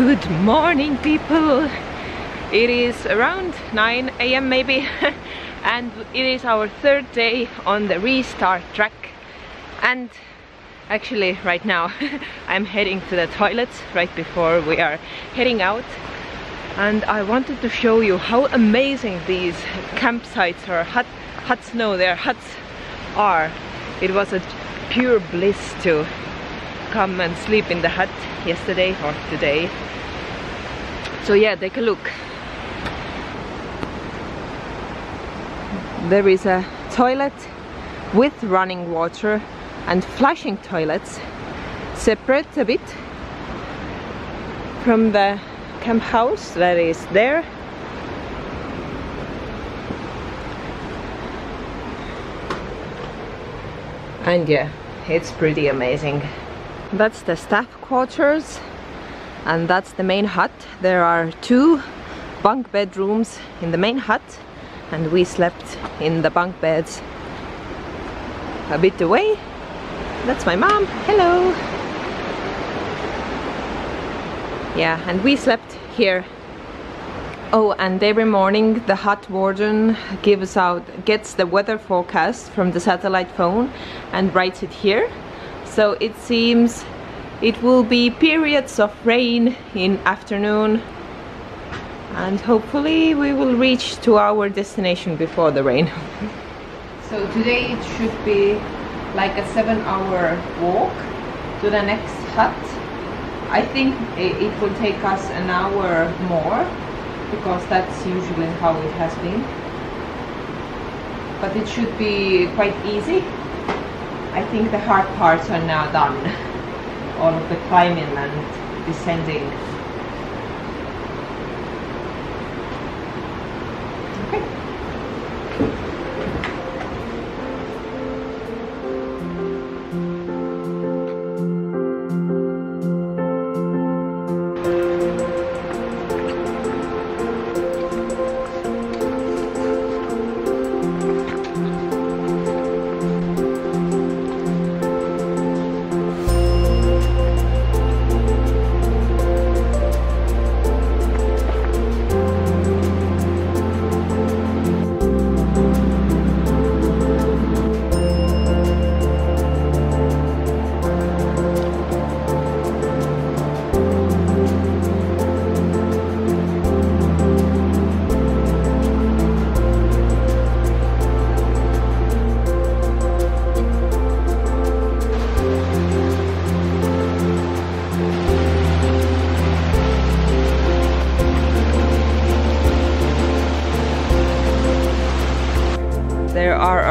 Good morning people! It is around 9 a.m. maybe and it is our third day on the Rees-Dart track and actually right now I'm heading to the toilets right before we are heading out and I wanted to show you how amazing these campsites or hut, huts, no their huts are. It was a pure bliss to come and sleep in the hut yesterday or today. So yeah, take a look. There is a toilet with running water and flushing toilets separate a bit from the camp house that is there and yeah it's pretty amazing that's the staff quarters and that's the main hut. There are two bunk bedrooms in the main hut and we slept in the bunk beds a bit away. That's my mom. Hello. Yeah and we slept here. Oh and every morning the hut warden gives out gets the weather forecast from the satellite phone and writes it here so it seems it will be periods of rain in afternoon and hopefully we will reach to our destination before the rain. so today it should be like a seven hour walk to the next hut. I think it will take us an hour more because that's usually how it has been. But it should be quite easy I think the hard parts are now done. All of the climbing and descending.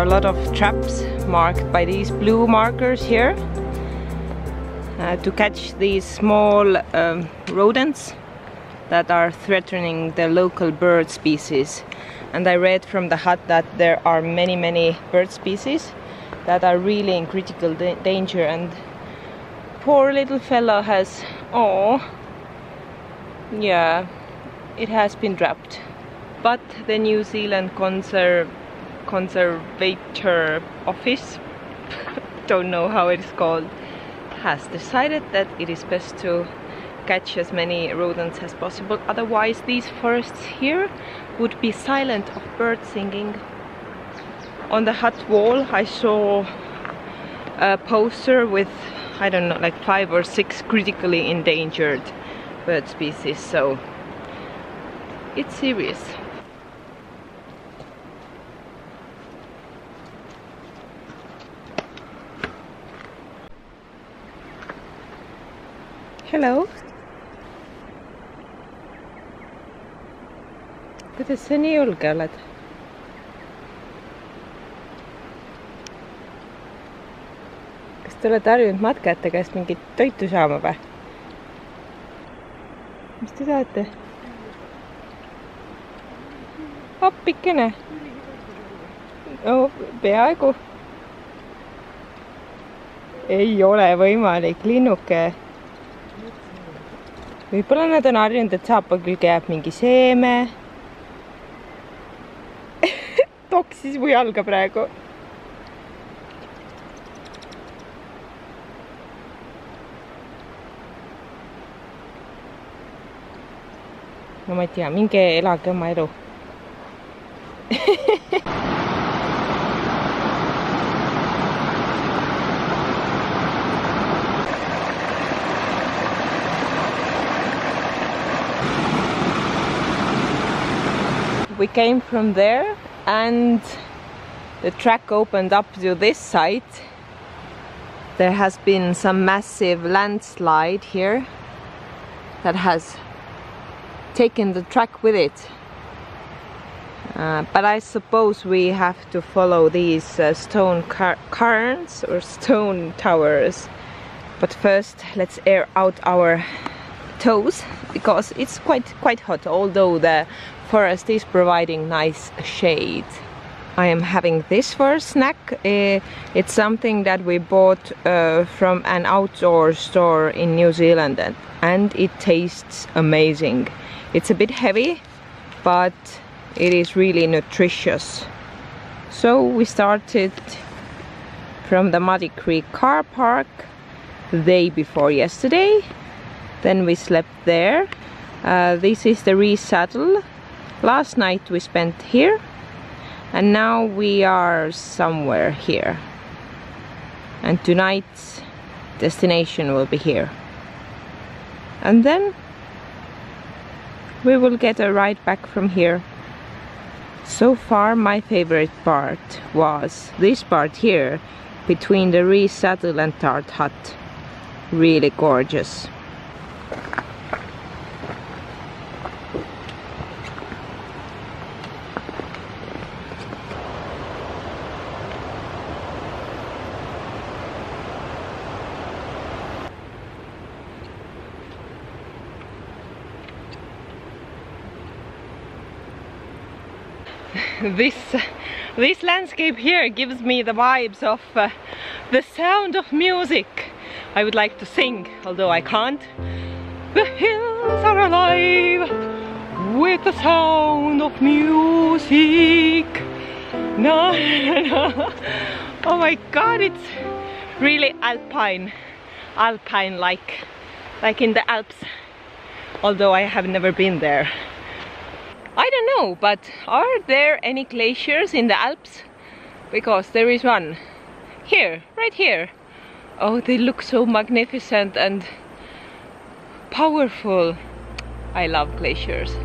Lot of traps marked by these blue markers here uh, to catch these small um, rodents that are threatening the local bird species. And I read from the hut that there are many many bird species that are really in critical da danger. And poor little fella has oh yeah it has been trapped but the New Zealand Conserv conservator office. Don't know how it is called. Has decided that it is best to catch as many rodents as possible. Otherwise these forests here would be silent of birds singing. On the hut wall I saw a poster with I don't know like five or six critically endangered bird species so it's serious Hello. kuidas sa nii julge oled? kas te olete harjunud matkajate käest mingit toitu saama või? mis te saate? appikene. no peaaegu. ei ole võimalik, linnuke võib-olla nad on harjunud, et saapa külge jääb mingi seeme toksis mu jalga praegu. no ma ei tea, minge elage oma elu. we came from there and the track opened up to this side. There has been some massive landslide here that has taken the track with it. Uh, but I suppose we have to follow these uh, stone cairns or stone towers. But first, let's air out our toes because it's quite quite hot. Although the forest is providing nice shade. I am having this for a snack. Uh, it's something that we bought uh, from an outdoor store in New Zealand and, it tastes amazing. It's a bit heavy, but it is really nutritious. So we started from the Muddy Creek car park the day before yesterday. Then we slept there. Uh, this is the Rees Saddle. Last night we spent here and now we are somewhere here. And tonight's destination will be here. And then we will get a ride back from here. So far my favorite part was this part here between the Rees Saddle and Dart Hut. Really gorgeous. This this landscape here gives me the vibes of uh, the sound of music I would like to sing although I can't. The hills are alive with the sound of music. No, no. oh my god it's really alpine alpine like like in the Alps although I have never been there I don't know, but are there any glaciers in the Alps? Because there is one. Here, right here. Oh, they look so magnificent and powerful. I love glaciers.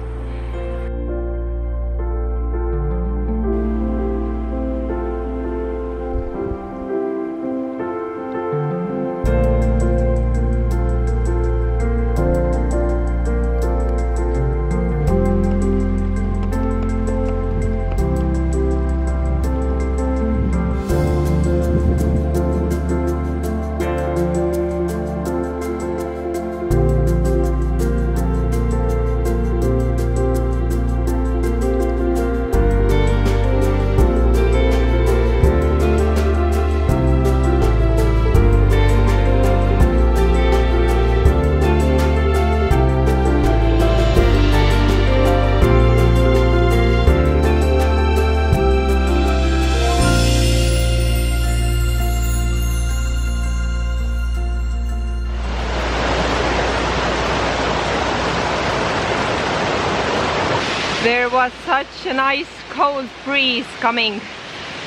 Cold breeze coming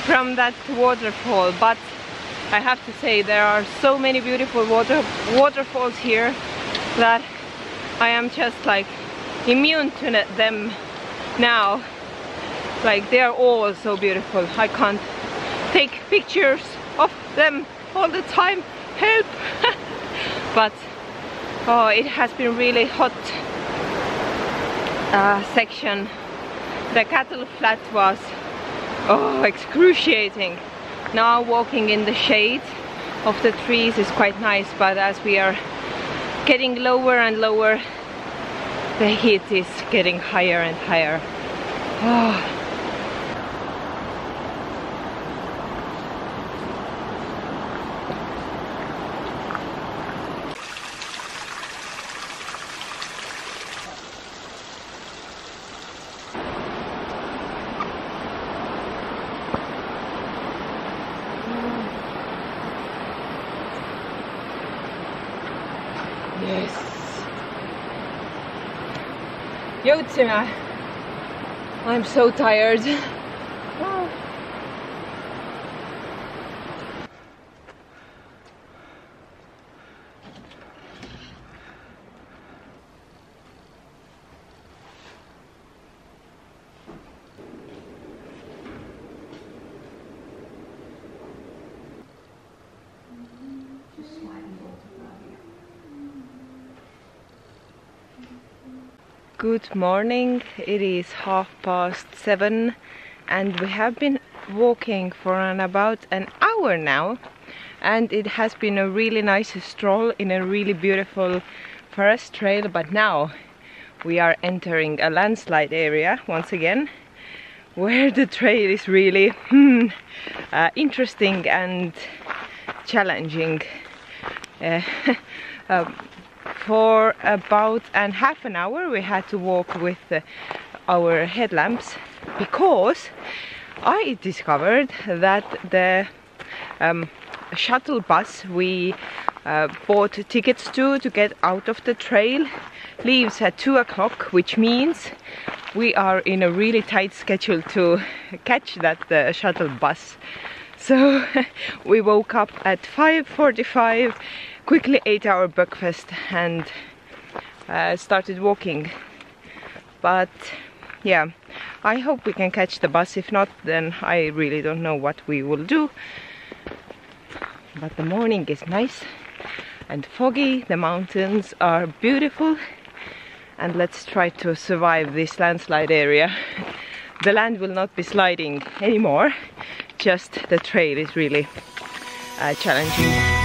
from that waterfall, but I have to say there are so many beautiful water waterfalls here that I am just like immune to them now. Like they are all so beautiful. I can't take pictures of them all the time. Help! but oh, it has been really hot uh, section the cattle flat was oh excruciating now walking in the shade of the trees is quite nice but as we are getting lower and lower the heat is getting higher and higher oh. Yes. jõudsime. I am so tired. Good morning, it is half past seven and we have been walking for an about an hour now and it has been a really nice stroll in a really beautiful forest trail but now we are entering a landslide area once again where the trail is really hmm, uh, interesting and challenging. Uh, um, for about an half an hour we had to walk with uh, our headlamps because I discovered that the um, shuttle bus we uh, bought tickets to to get out of the trail leaves at two o'clock which means we are in a really tight schedule to catch that uh, shuttle bus. So we woke up at 5.45 quickly ate our breakfast and uh, started walking. But yeah I hope we can catch the bus. If not then I really don't know what we will do. But the morning is nice and foggy. The mountains are beautiful. And let's try to survive this landslide area. The land will not be sliding anymore. Just the trail is really uh, challenging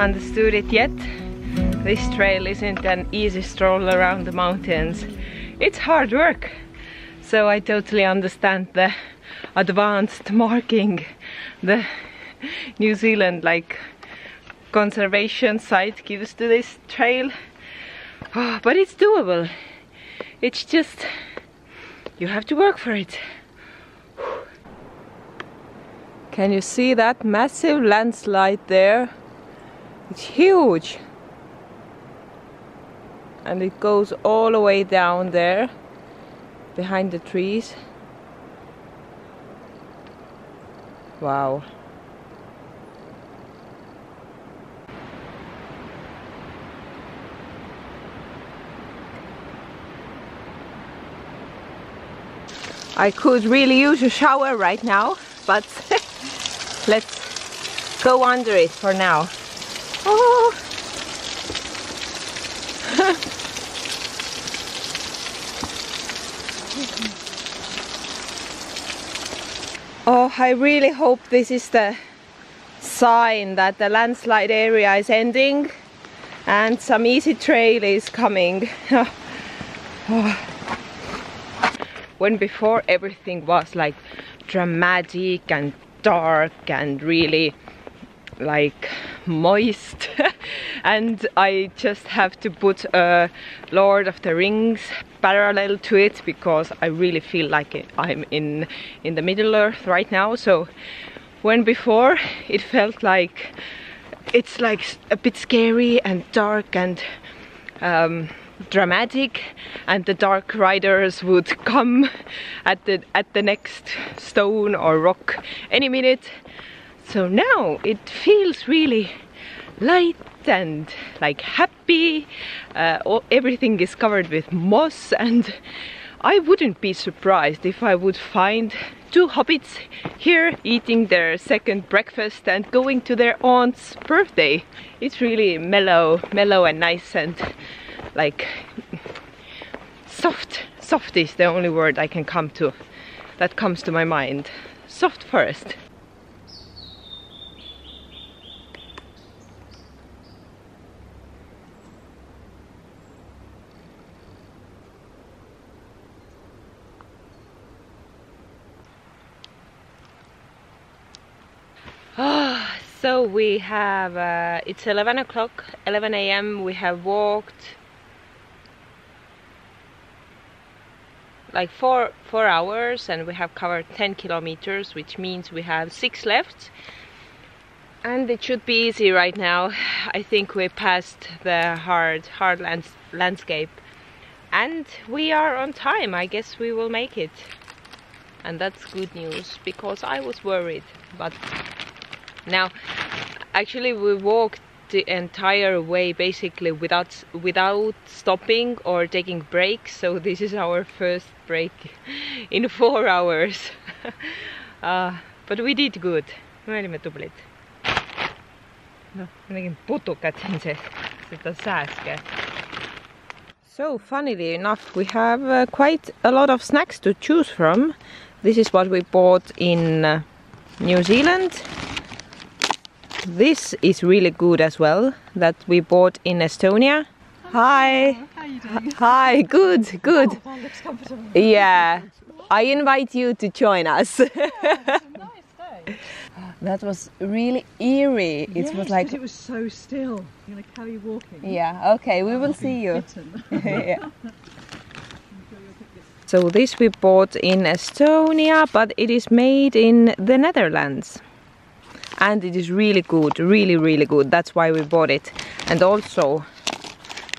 understood it yet, this trail isn't an easy stroll around the mountains. It's hard work. So I totally understand the advanced marking the New Zealand like conservation site gives to this trail. Oh, but it's doable. It's just you have to work for it. Can you see that massive landslide there? It's huge. And it goes all the way down there behind the trees. Wow. I could really use a shower right now, but Let's go under it for now. Oh. oh, I really hope this is the sign that the landslide area is ending and some easy trail is coming. Oh. when before everything was like dramatic and dark and really like moist. And I just have to put a Lord of the Rings parallel to it because I really feel like I'm in in the Middle Earth right now. So when before it felt like it's like a bit scary and dark and um, dramatic. And the dark riders would come at the at the next stone or rock any minute so now it feels really light and like happy uh, everything is covered with moss and I wouldn't be surprised if I would find two hobbits here eating their second breakfast and going to their aunt's birthday. It's really mellow, mellow and nice and like soft. Soft is the only word I can come to that comes to my mind. Soft forest. Ah, so we have, uh, it's 11 o'clock, 11 a.m. We have walked like four, four hours and we have covered 10 kilometers, which means we have six left. And it should be easy right now. I think we passed the hard, hard lands landscape and we are on time. I guess we will make it. And that's good news because I was worried, but now actually we walked the entire way basically without without stopping or taking breaks. So this is our first break in four hours. Uh, but we did good. Me olime tublid noh ma nägin putukat siin sees seda sääske so funnily enough we have uh, quite a lot of snacks to choose from. This is what we bought in uh, New Zealand this is really good as well that we bought in Estonia. Hi. How you doing? Hi, good, good. Oh. Yeah. I invite you to join us. Nice that was really eerie. It Yes, was like it was so still. You're gonna carry walking. Yeah, okay, we will see you. Yeah. So this we bought in Estonia, but it is made in the Netherlands. And it is really good, really, really good. That's why we bought it. And also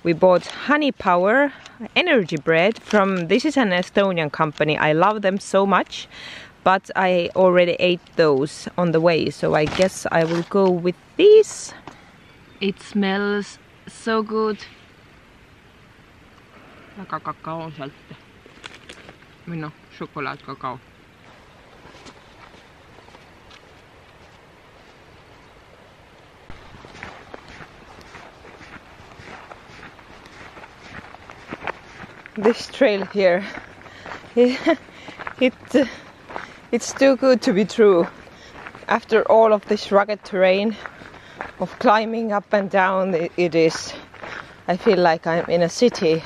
we bought HoneyPower energy bread from, this is an Estonian company. I love them so much, but I already ate those on the way. So I guess I will go with these. It smells so good. väga kakaoselt või noh. This trail here, it, it it's too good to be true. After all of this rugged terrain of climbing up and down, it, it is. I feel like I'm in a city.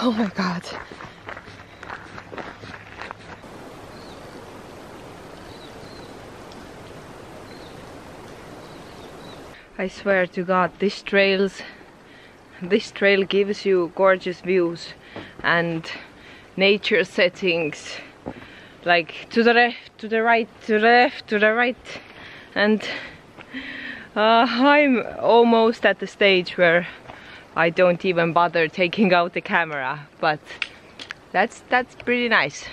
Oh my god. I swear to God, these trails, this trail gives you gorgeous views and nature settings, like to the left, to the right, to the left, to the right, and uh, I'm almost at the stage where I don't even bother taking out the camera, but that's that's pretty nice.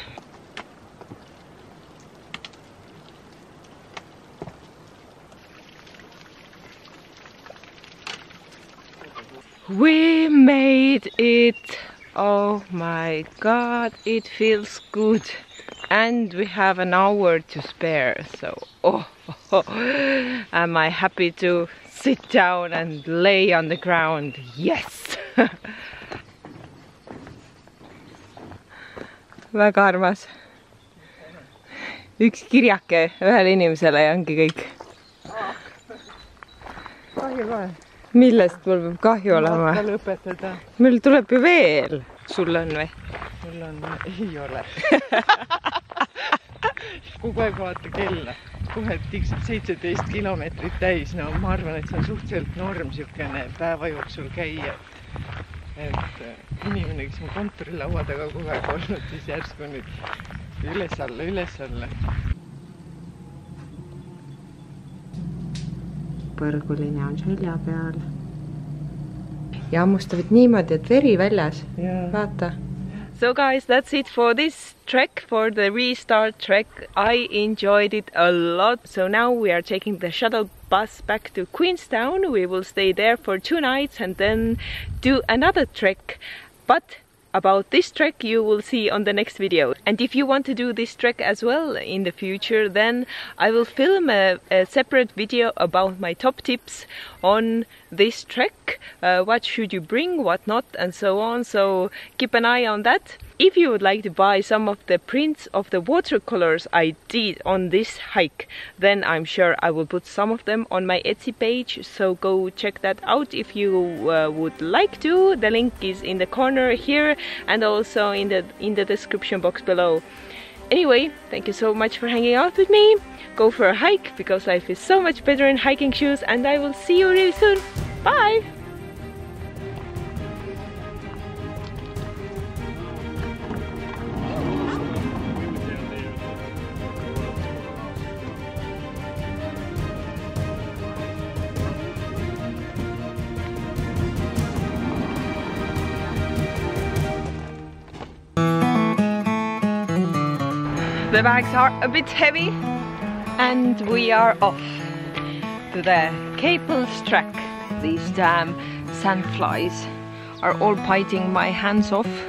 We made it! Oh my god, it feels good. And we have an hour to spare, so oh, am I happy to sit down and lay on the ground? Yes! väga armas. üks kirjake ühele inimesele ja ongi kõik. kahju ka. Millest mul peab kahju olema? lõpetada. meil tuleb ju veel. sul on või? mul on, ei ole kogu aeg vaata kella. kohe tiksid seitseteist kilomeetrit täis, no ma arvan, et see on suhteliselt norm niisugune päeva jooksul käia. et äh, inimene, kes on kontorilaua taga kogu aeg olnud, siis järsku nüüd üles-alla, üles-alla. Põrguline on selja peal. ja hammustavad niimoodi, et veri väljas. vaata. So guys, that's it for this trek, for the restart trek. I enjoyed it a lot. So now we are taking the shuttle bus back to Queenstown. We will stay there for two nights and then do another trek. But about this trek you will see on the next video. And if you want to do this trek as well in the future then I will film a, a separate video about my top tips on this trek uh, what should you bring what not and so on. So keep an eye on that if you would like to buy some of the prints of the watercolors I did on this hike, then I'm sure I will put some of them on my Etsy page, so go check that out if you uh, would like to. The link is in the corner here and also in the in the description box below. Anyway, thank you so much for hanging out with me. Go for a hike because life is so much better in hiking shoes and I will see you really soon. Bye! The bags are a bit heavy and we are off to the Caples track. These damn sandflies are all biting my hands off